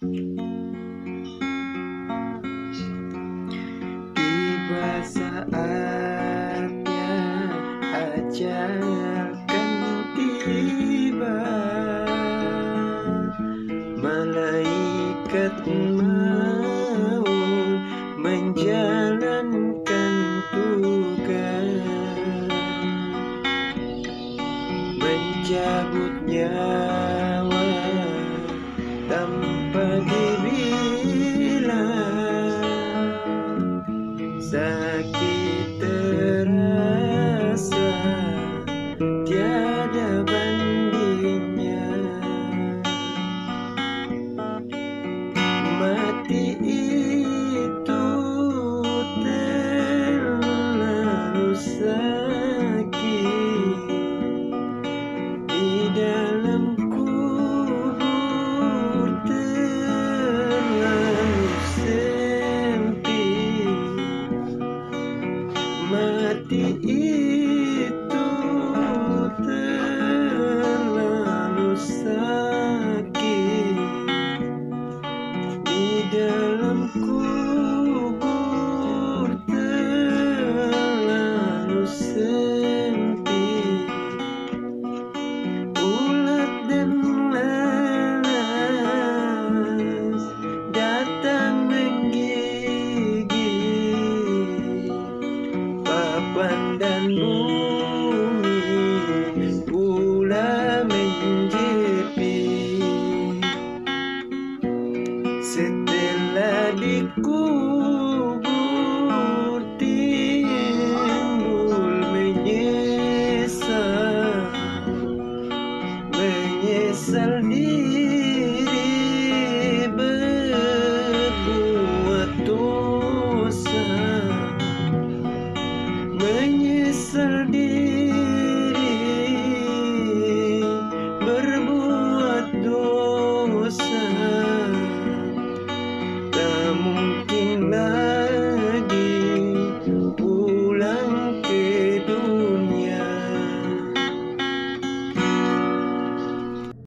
Tiba saatnya ajal kan tiba Malaikat mau menjalankan tugas. Mencabut nyawa Mati itu kehidupan dan bumi pula menjepi setelah dikubur timbul menyesal. Menyesal diri